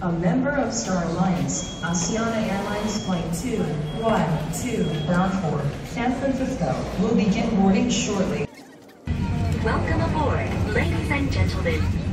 A member of Star Alliance, Asiana Airlines Flight 212, bound for San Francisco, will begin boarding shortly. Welcome aboard, ladies and gentlemen.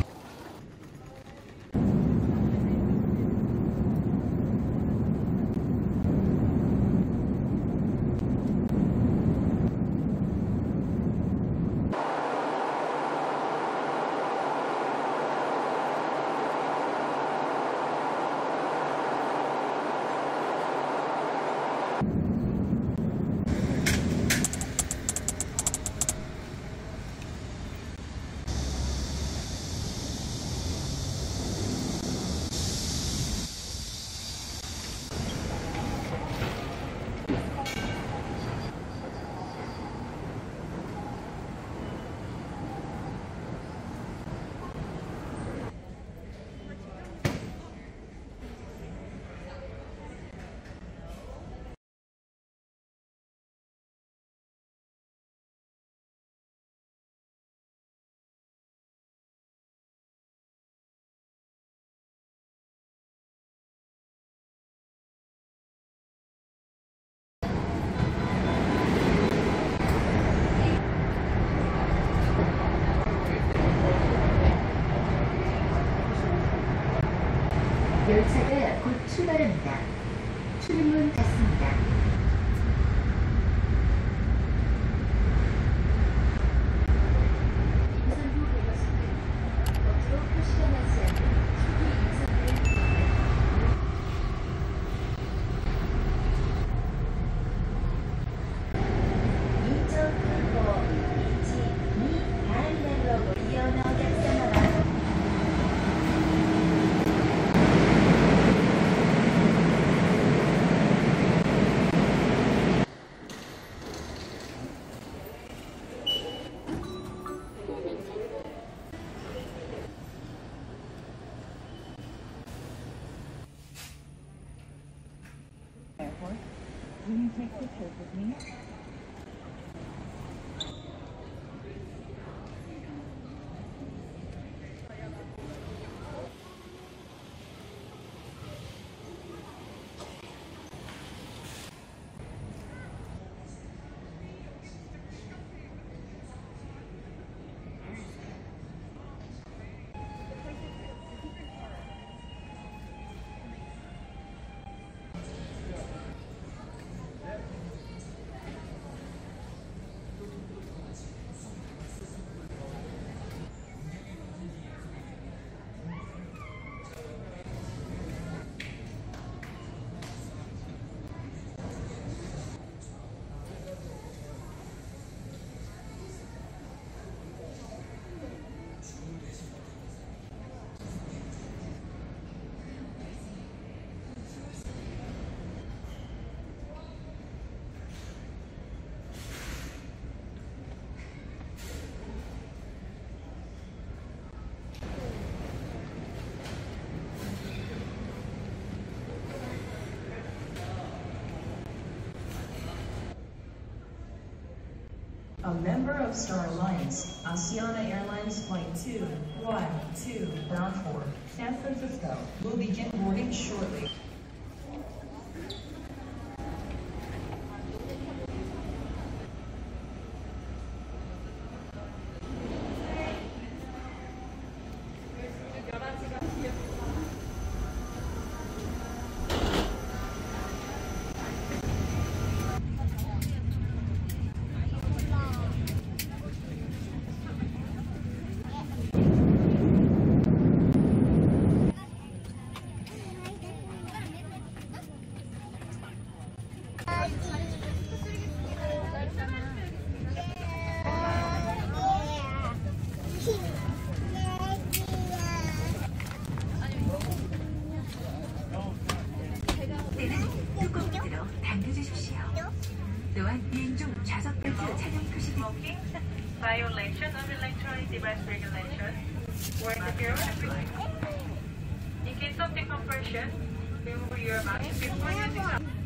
Take pictures with me? A member of Star Alliance, Asiana Airlines Flight 212, bound for San Francisco, will begin boarding shortly. 또한 비행 중 좌석 벨트 착용 표시 등 smoking, violation of electronic device regulation, or interference. In case of decompression, remove your mask before using